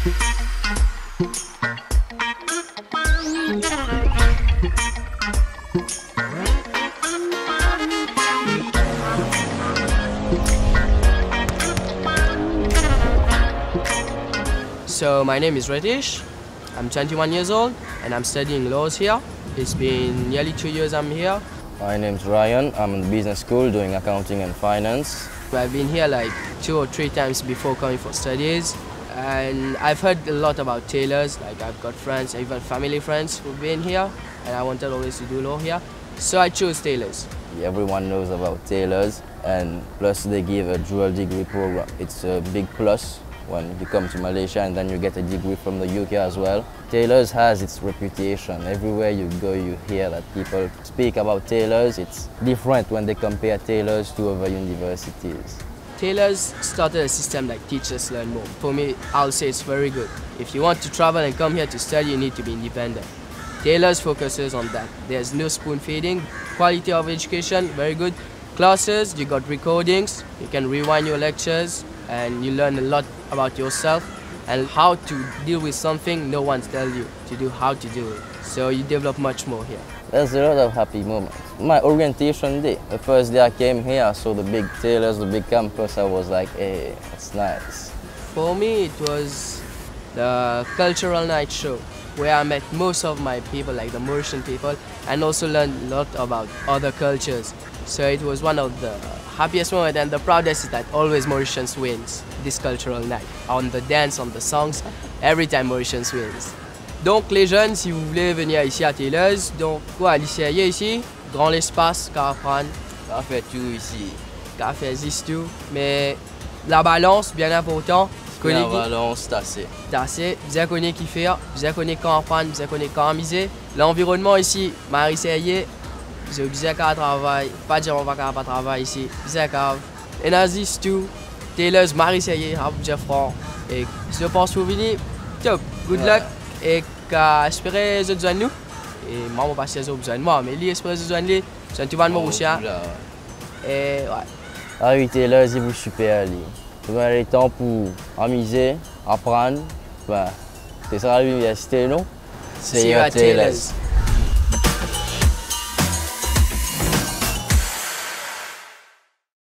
So my name is Retish. I'm 21 years old and I'm studying laws here. It's been nearly two years I'm here. My name's Ryan. I'm in business school doing accounting and finance. I've been here like two or three times before coming for studies and I've heard a lot about Taylor's. Like I've got friends, even family friends who've been here and I wanted always to do law here. So I chose Taylor's. Everyone knows about Taylor's and plus they give a dual degree program. It's a big plus when you come to Malaysia and then you get a degree from the UK as well. Taylor's has its reputation. Everywhere you go you hear that people speak about Taylor's. It's different when they compare Taylor's to other universities. Taylor's started a system like Teachers Learn More. For me, I'll say it's very good. If you want to travel and come here to study, you need to be independent. Taylor's focuses on that. There's no spoon feeding. Quality of education, very good. Classes, you got recordings. You can rewind your lectures and you learn a lot about yourself and how to deal with something no one tells you to do how to do it. So you develop much more here. There's a lot of happy moments. My orientation day, the first day I came here, I saw the big Taylor's, the big campus. I was like, eh, hey, that's nice. For me, it was the cultural night show where I met most of my people, like the Mauritian people, and also learned a lot about other cultures. So it was one of the happiest moments and the proudest is that always Mauritians wins this cultural night. On the dance, on the songs, every time Mauritians wins. Donc les jeunes, si vous voulez venir ici à Taylors, donc quoi, ici, grand espace, qu'à apprendre. Café tout ici. Café existe tout, mais la balance, bien important. La balance. C'est assez, bien connaître qui faire, bien connaître quand apprendre, bien connaître quand miser. L'environnement ici, Marie Serrier, j'ai bien qu'à travailler, pas dire on va pas travailler ici, bien qu'à. Et Nazis tout, Taylors, Marie Serrier, bien franc. Et je pense que vous venez, top, good luck. Et qu'à espérer les autres nous. Et moi, je ne sais pas si besoin de moi, mais lui, espérer les autres nous, c'est un petit de Mauricien. Et ouais. Ah oui, Taylors, il vous super ali. Vous avez le temps pour amuser, apprendre. C'est ça l'université, non? At Taylors.